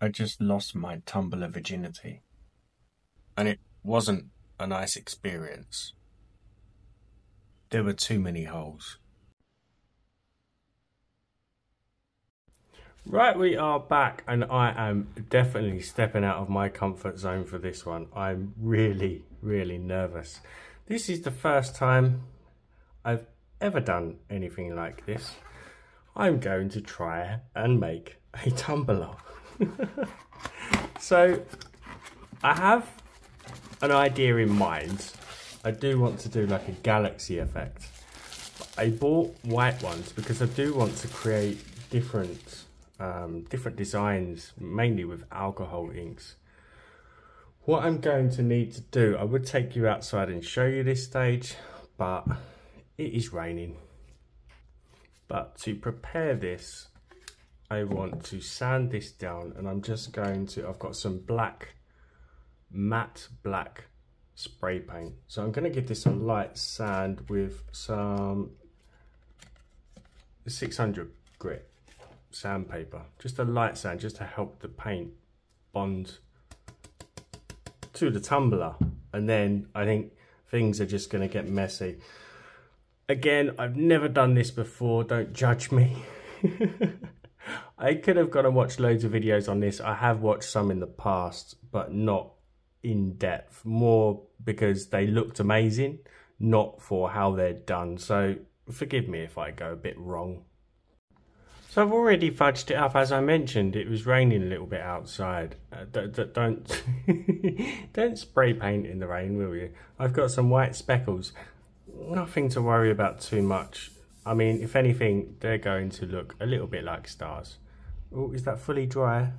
I just lost my tumbler virginity. And it wasn't a nice experience. There were too many holes. Right, we are back, and I am definitely stepping out of my comfort zone for this one. I'm really, really nervous. This is the first time I've ever done anything like this. I'm going to try and make a tumbler. so, I have an idea in mind. I do want to do like a galaxy effect. I bought white ones because I do want to create different um, different designs, mainly with alcohol inks. What I'm going to need to do, I would take you outside and show you this stage, but it is raining. But to prepare this, I want to sand this down and I'm just going to, I've got some black, matte black spray paint. So I'm going to give this a light sand with some 600 grit sandpaper, just a light sand, just to help the paint bond to the tumbler. And then I think things are just going to get messy. Again, I've never done this before, don't judge me. I could have gone and watched loads of videos on this. I have watched some in the past, but not in depth. More because they looked amazing, not for how they're done. So forgive me if I go a bit wrong. So I've already fudged it up. As I mentioned, it was raining a little bit outside. Uh, don't don't spray paint in the rain, will you? I've got some white speckles. Nothing to worry about too much. I mean, if anything, they're going to look a little bit like stars. Oh, is that fully dry?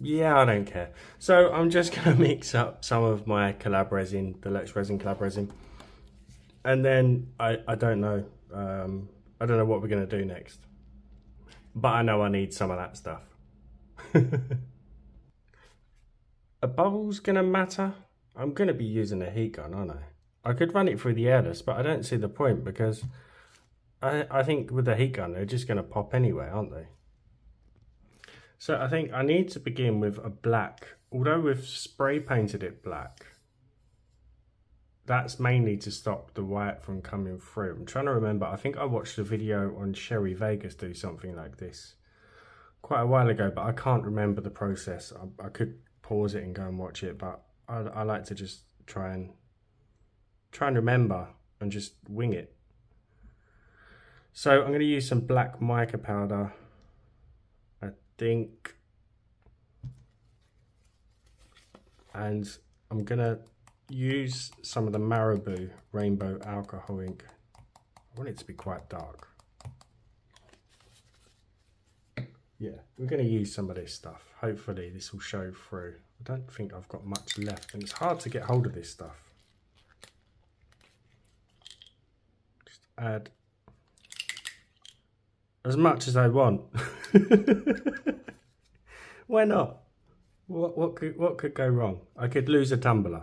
Yeah, I don't care. So I'm just going to mix up some of my collab resin, the Let's Resin collab resin. And then, I, I don't know. Um, I don't know what we're going to do next. But I know I need some of that stuff. a bubble's going to matter? I'm going to be using a heat gun, aren't I? I could run it through the airless, but I don't see the point because I, I think with the heat gun, they're just going to pop anyway, aren't they? So I think I need to begin with a black. Although we've spray painted it black, that's mainly to stop the white from coming through. I'm trying to remember, I think I watched a video on Sherry Vegas do something like this quite a while ago, but I can't remember the process. I, I could pause it and go and watch it, but I, I like to just try and try and remember and just wing it. So I'm going to use some black mica powder. I think. And I'm going to use some of the Marabu Rainbow Alcohol ink. I want it to be quite dark. Yeah, we're going to use some of this stuff. Hopefully this will show through. I don't think I've got much left and it's hard to get hold of this stuff. Just add as much as I want. Why not? What, what, could, what could go wrong? I could lose a tumbler.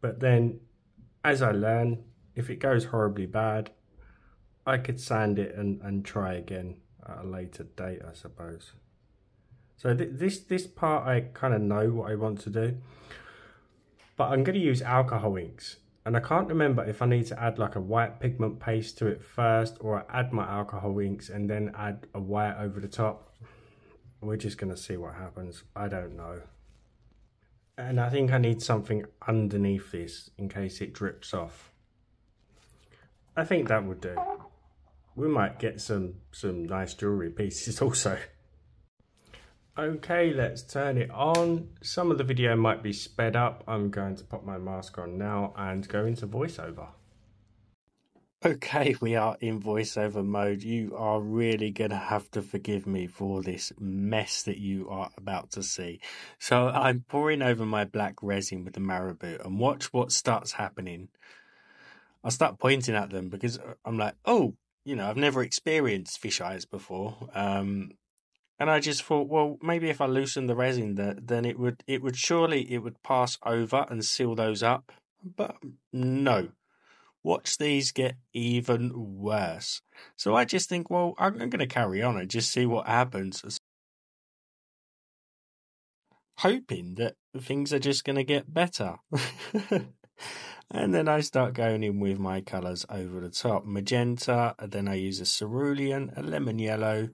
But then, as I learn, if it goes horribly bad, I could sand it and, and try again at a later date, I suppose. So th this, this part, I kind of know what I want to do. But I'm going to use alcohol inks. And I can't remember if I need to add like a white pigment paste to it first or I add my alcohol inks and then add a white over the top. We're just going to see what happens. I don't know. And I think I need something underneath this in case it drips off. I think that would do. We might get some, some nice jewellery pieces also. Okay, let's turn it on. Some of the video might be sped up. I'm going to put my mask on now and go into voiceover. Okay, we are in voiceover mode. You are really going to have to forgive me for this mess that you are about to see. So I'm pouring over my black resin with the Marabu and watch what starts happening. I start pointing at them because I'm like, oh, you know, I've never experienced fish eyes before. Um, and I just thought, well, maybe if I loosen the resin, then it would, it would surely, it would pass over and seal those up. But no, watch these get even worse. So I just think, well, I'm going to carry on and just see what happens. Hoping that things are just going to get better. and then I start going in with my colours over the top magenta, then I use a cerulean, a lemon yellow,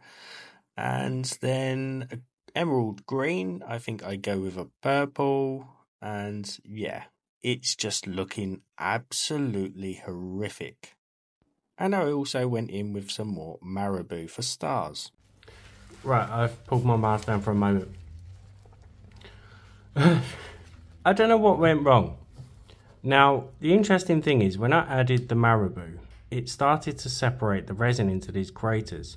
and then uh, emerald green. I think I go with a purple, and yeah, it's just looking absolutely horrific. And I also went in with some more Marabu for stars. Right, I've pulled my mask down for a moment. I don't know what went wrong. Now, the interesting thing is when I added the Marabu, it started to separate the resin into these craters.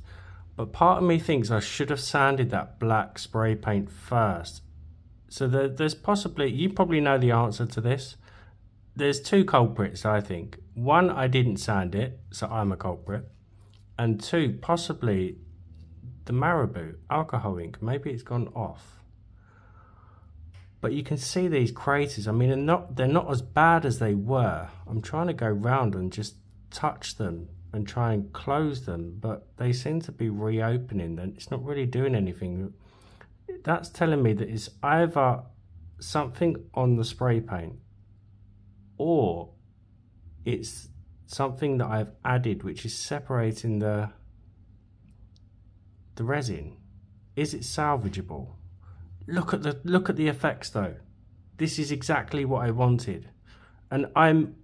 But part of me thinks I should have sanded that black spray paint first so there's possibly, you probably know the answer to this. There's two culprits, I think. One, I didn't sand it, so I'm a culprit. And two, possibly the Marabu alcohol ink, maybe it's gone off. But you can see these craters. I mean, they're not, they're not as bad as they were. I'm trying to go round and just touch them and try and close them, but they seem to be reopening. And it's not really doing anything that's telling me that it's either something on the spray paint or it's something that I've added which is separating the the resin. Is it salvageable? Look at the look at the effects though. This is exactly what I wanted. And I'm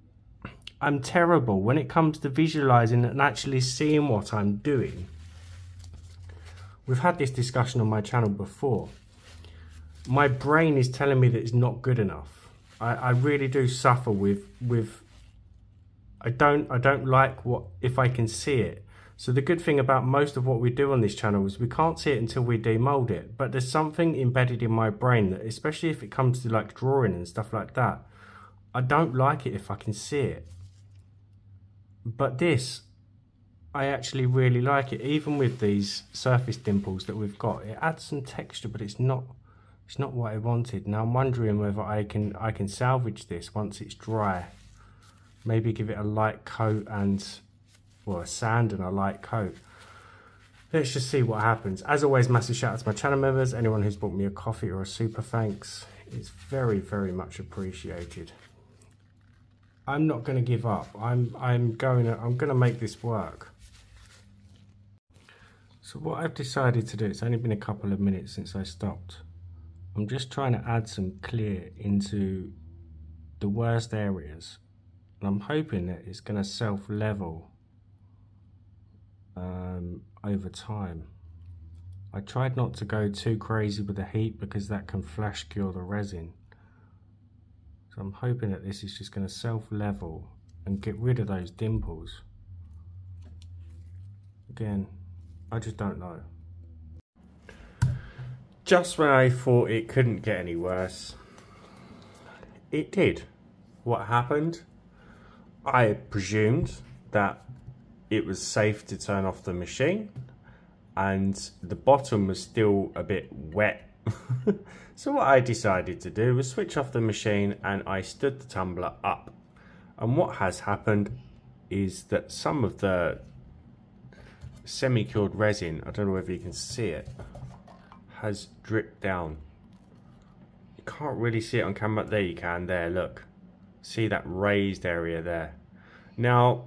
I'm terrible when it comes to visualizing and actually seeing what I'm doing. We've had this discussion on my channel before. My brain is telling me that it's not good enough. I, I really do suffer with with I don't I don't like what if I can see it. So the good thing about most of what we do on this channel is we can't see it until we demold it. But there's something embedded in my brain that especially if it comes to like drawing and stuff like that, I don't like it if I can see it. But this, I actually really like it. Even with these surface dimples that we've got, it adds some texture, but it's not it's not what I wanted. Now I'm wondering whether I can I can salvage this once it's dry. Maybe give it a light coat and well a sand and a light coat. Let's just see what happens. As always, massive shout out to my channel members, anyone who's bought me a coffee or a super thanks. It's very, very much appreciated. I'm not going to give up. I'm I'm going to I'm going to make this work. So what I've decided to do, it's only been a couple of minutes since I stopped. I'm just trying to add some clear into the worst areas. And I'm hoping that it's going to self-level um, over time. I tried not to go too crazy with the heat because that can flash cure the resin. So I'm hoping that this is just going to self-level and get rid of those dimples. Again, I just don't know. Just when I thought it couldn't get any worse, it did. What happened? I presumed that it was safe to turn off the machine and the bottom was still a bit wet. so what I decided to do was switch off the machine and I stood the tumbler up. And what has happened is that some of the semi-cured resin, I don't know whether you can see it, has dripped down. You can't really see it on camera. There you can, there, look. See that raised area there. Now,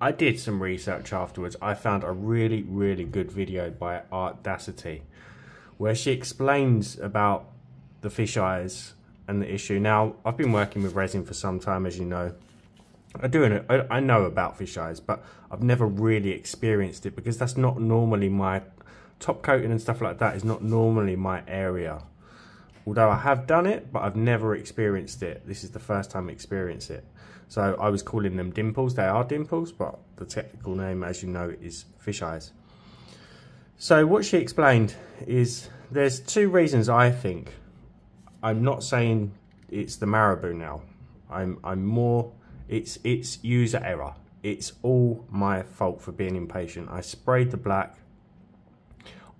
I did some research afterwards. I found a really, really good video by Artdacity where she explains about the fish eyes and the issue. Now, I've been working with resin for some time, as you know. I do I know about fish eyes, but I've never really experienced it because that's not normally my top coating and stuff like that is not normally my area. Although I have done it, but I've never experienced it. This is the first time I experienced it. So I was calling them dimples. They are dimples, but the technical name, as you know, is fish eyes. So what she explained is there's two reasons I think. I'm not saying it's the Marabu now. I'm I'm more it's it's user error. It's all my fault for being impatient. I sprayed the black.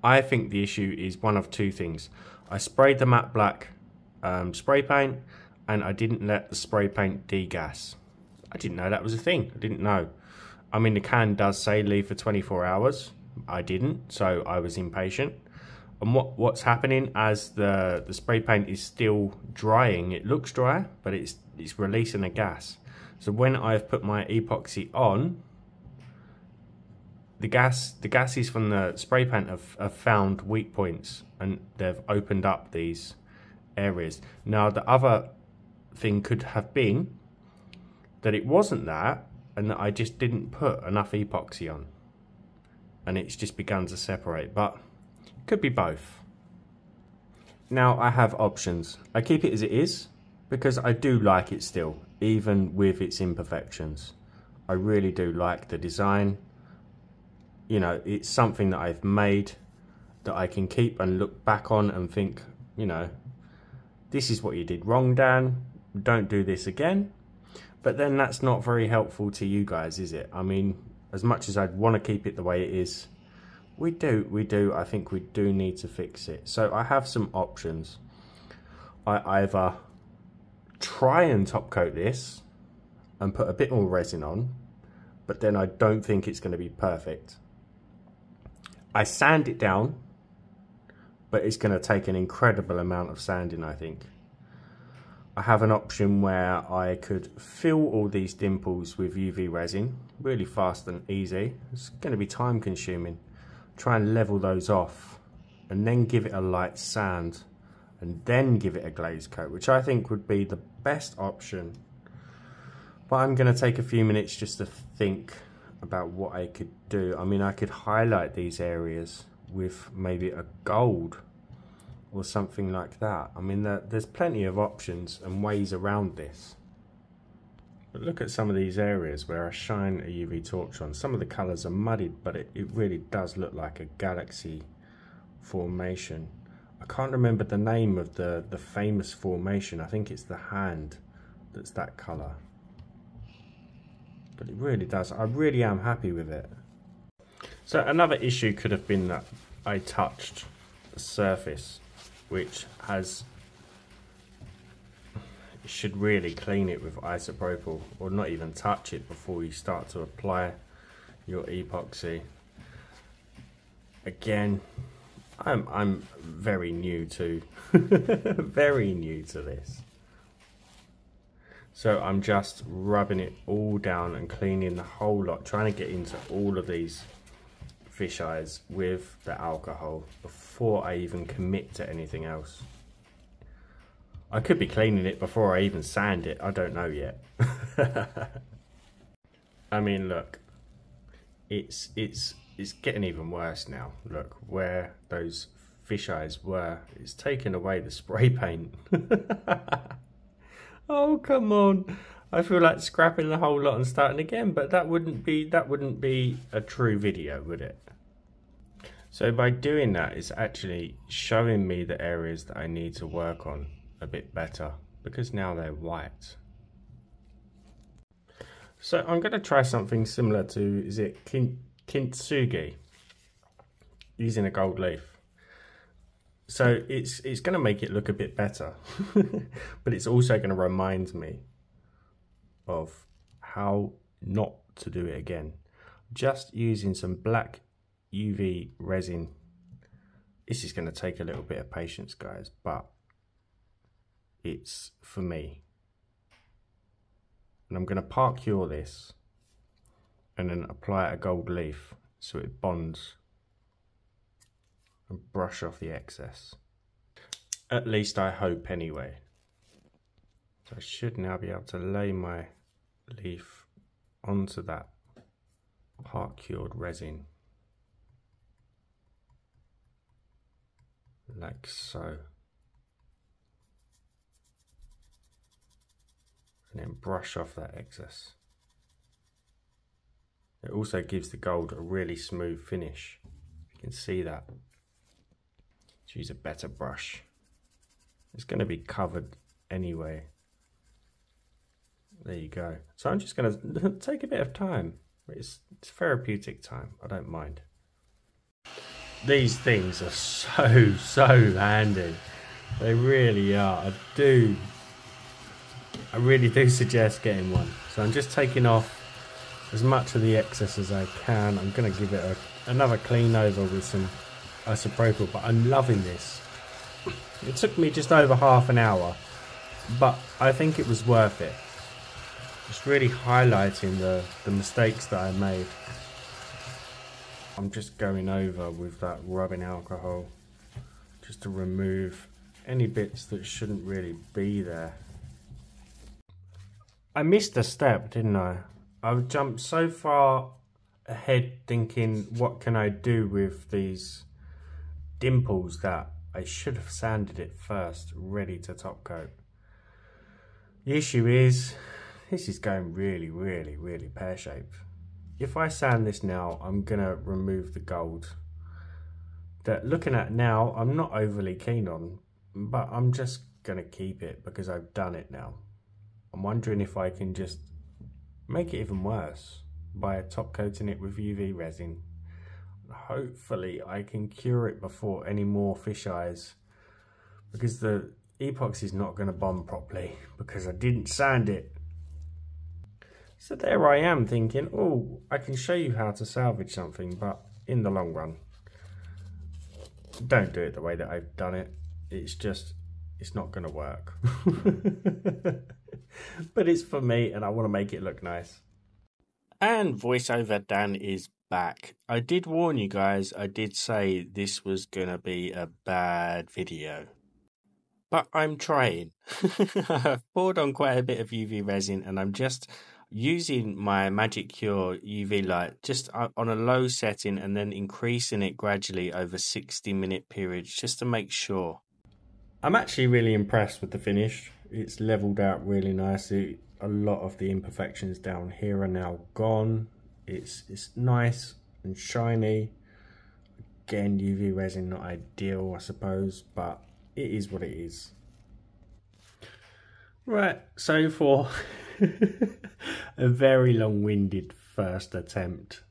I think the issue is one of two things. I sprayed the matte black um, spray paint and I didn't let the spray paint degas. I didn't know that was a thing. I didn't know. I mean, the can does say leave for 24 hours. I didn't, so I was impatient. And what, what's happening as the, the spray paint is still drying, it looks dry, but it's, it's releasing a gas. So when I've put my epoxy on, the gas the gases from the spray paint have, have found weak points and they've opened up these areas. Now the other thing could have been that it wasn't that and that I just didn't put enough epoxy on and it's just begun to separate but could be both. Now I have options. I keep it as it is because I do like it still even with its imperfections. I really do like the design. You know, it's something that I've made that I can keep and look back on and think, you know, this is what you did wrong, Dan. Don't do this again. But then that's not very helpful to you guys, is it? I mean, as much as I'd want to keep it the way it is, we do, we do, I think we do need to fix it. So I have some options. I either try and top coat this and put a bit more resin on, but then I don't think it's going to be perfect. I sand it down, but it's going to take an incredible amount of sanding, I think. I have an option where I could fill all these dimples with UV resin, really fast and easy. It's going to be time consuming. Try and level those off and then give it a light sand and then give it a glaze coat, which I think would be the best option. But I'm going to take a few minutes just to think about what I could do. I mean, I could highlight these areas with maybe a gold or something like that. I mean, there's plenty of options and ways around this. Look at some of these areas where I shine a UV torch on. Some of the colours are muddied, but it, it really does look like a galaxy formation. I can't remember the name of the, the famous formation. I think it's the hand that's that colour. But it really does. I really am happy with it. So another issue could have been that I touched the surface, which has should really clean it with isopropyl or not even touch it before you start to apply your epoxy. Again, I'm I'm very new to very new to this. So I'm just rubbing it all down and cleaning the whole lot, trying to get into all of these fish eyes with the alcohol before I even commit to anything else. I could be cleaning it before I even sand it, I don't know yet. I mean look, it's it's it's getting even worse now. Look, where those fish eyes were, it's taken away the spray paint. oh, come on. I feel like scrapping the whole lot and starting again, but that wouldn't be that wouldn't be a true video, would it? So by doing that, it's actually showing me the areas that I need to work on a bit better because now they're white. So I'm going to try something similar to, is it kin kintsugi using a gold leaf. So it's it's going to make it look a bit better, but it's also going to remind me of how not to do it again. Just using some black UV resin. This is going to take a little bit of patience, guys, but it's for me. And I'm going to park cure this and then apply a gold leaf so it bonds and brush off the excess. At least I hope anyway. So I should now be able to lay my leaf onto that part cured resin. Like so. And then brush off that excess. It also gives the gold a really smooth finish. You can see that. Let's use a better brush. It's going to be covered anyway. There you go. So I'm just going to take a bit of time. It's, it's therapeutic time. I don't mind. These things are so, so handy. They really are. I do I really do suggest getting one. So I'm just taking off as much of the excess as I can. I'm going to give it a, another clean over with some isopropyl, but I'm loving this. It took me just over half an hour, but I think it was worth it. Just really highlighting the, the mistakes that I made. I'm just going over with that rubbing alcohol just to remove any bits that shouldn't really be there. I missed a step, didn't I? I've jumped so far ahead thinking, what can I do with these dimples that I should have sanded it first, ready to top coat. The issue is, this is going really, really, really pear-shaped. If I sand this now, I'm going to remove the gold. That looking at now, I'm not overly keen on, but I'm just going to keep it because I've done it now. I'm wondering if I can just make it even worse by top coating it with UV resin. Hopefully I can cure it before any more fish eyes because the epoxy is not going to bond properly because I didn't sand it. So there I am thinking, oh, I can show you how to salvage something, but in the long run, don't do it the way that I've done it. It's just, it's not going to work. but it's for me and I want to make it look nice. And voiceover Dan is back. I did warn you guys, I did say this was going to be a bad video. But I'm trying. I've poured on quite a bit of UV resin and I'm just using my Magic Cure UV light just uh, on a low setting and then increasing it gradually over 60 minute periods just to make sure. I'm actually really impressed with the finish. It's leveled out really nicely. A lot of the imperfections down here are now gone. It's, it's nice and shiny. Again, UV resin not ideal, I suppose, but it is what it is. Right, so for a very long-winded first attempt,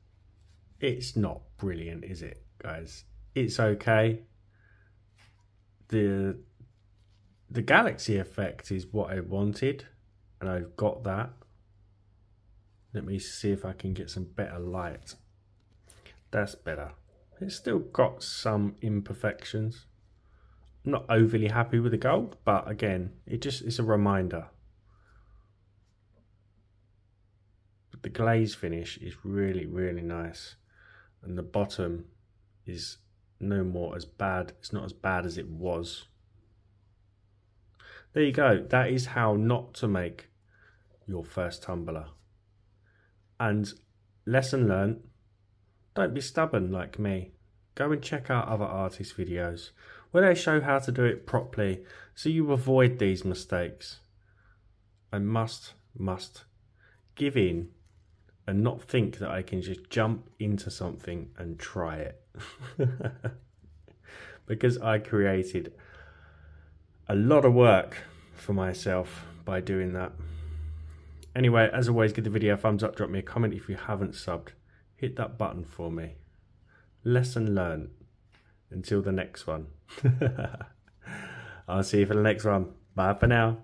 it's not brilliant, is it, guys? It's okay. The the galaxy effect is what I wanted, and I've got that. Let me see if I can get some better light. That's better. It's still got some imperfections. I'm not overly happy with the gold, but again, it just it's a reminder. But the glaze finish is really, really nice. And the bottom is no more as bad. It's not as bad as it was. There you go. That is how not to make your first tumbler. And lesson learned, don't be stubborn like me. Go and check out other artists' videos where they show how to do it properly so you avoid these mistakes. I must, must give in and not think that I can just jump into something and try it. because I created a lot of work for myself by doing that. Anyway, as always, give the video a thumbs up, drop me a comment if you haven't subbed. Hit that button for me. Lesson learned. Until the next one. I'll see you for the next one. Bye for now.